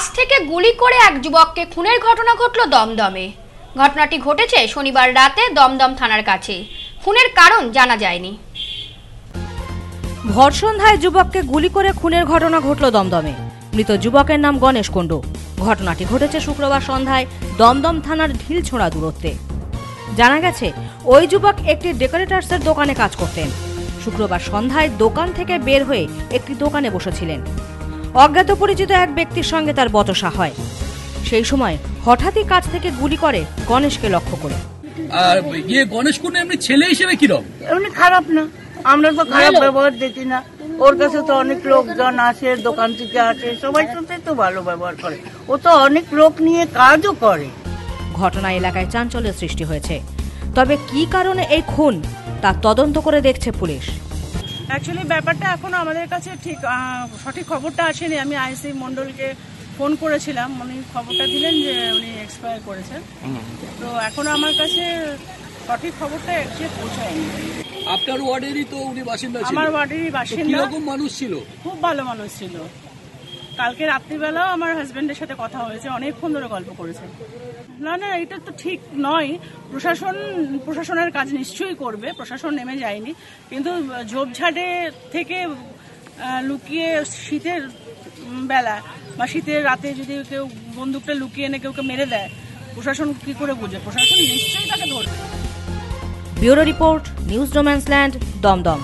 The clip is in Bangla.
কাছ থেকে গুলি করে এক যুবককে খুনের ঘটনা ঘটল দমদমে। ঘটনাটি ঘটেছে শনিবার রাতে দমদম থানার কাছে। খুনের কারণ জানা যায়নি। ভর সন্ধ্যায় যুবককে গুলি করে খুনের ঘটনা ঘটল দমদমে। মৃত যুবকের নাম গণেশ কুণ্ডু। ঘটনাটি ঘটেছে শুক্রবার সন্ধ্যায় দমদম থানার ঢিলছোড়া দূরত্বে। জানা গেছে, ওই যুবক একটি ডেকোরেটার্সের দোকানে কাজ করতেন। শুক্রবার সন্ধ্যায় দোকান থেকে বের হয়ে একটি দোকানে বসেছিলেন। অজ্ঞাত পরিচিত এক ব্যক্তির সঙ্গে তার বচসা হয়। সেই সময় হঠাৎই কাছ থেকে গুলি করে গণেশকে লক্ষ্য করে। আর ইয়ে গণেশ কুন্ড এমনি ছেলে হিসেবে কিরম? এমনি খারাপ না। আমরা তো খারাপ ব্যবহার দেখি না। ওর কাছে তো অনেক লোকজন আসে দোকান থেকে আসে সবাই সাথে তো ভালো ব্যবহার করে। ও তো অনেক লোক নিয়ে কাজও করে। ঘটনা এলাকায় চাঞ্চল্যের সৃষ্টি হয়েছে। তবে কি কারণে এই খুন তা তদন্ত করে দেখছে পুলিশ। অ্যাকচুয়ালি ব্যাপারটা এখনও আমাদের কাছে ঠিক সঠিক খবরটা আসেনি। আমি আইসি মন্ডলকে ফোন করেছিলাম। উনি খবরটা দিলেন যে উনি এক্সপায়ার করেছেন। তো এখনও আমার কাছে সঠিক খবরটা এসে পৌঁছায়নি। আপনার ওয়ার্ডেরই তো উনি বাসিন্দা আমার ওয়ার্ডেরই বাসিন্দা। কীরকম মানুষ ছিল? খুব ভালো মানুষ ছিল। কালকে রাত্রিবেলাও আমার হাজবেন্ডের সাথে কথা হয়েছে, অনেকক্ষণ ধরে গল্প করেছে। না না, এটা তো ঠিক নয়। প্রশাসন, প্রশাসনের কাজ নিশ্চয়ই করবে, প্রশাসন নেমে যায়নি। কিন্তু ঝোপঝাড়ে থেকে লুকিয়ে শীতের বেলা বা শীতের রাতে যদি কেউ বন্দুকটা লুকিয়ে এনে কেউ মেরে দেয়, প্রশাসন কি করে বুঝে? প্রশাসন নিশ্চয়ই তাকে ধরবে। ব্যুরো রিপোর্ট, নিউজ রোম্যান্সল্যান্ড দমদম।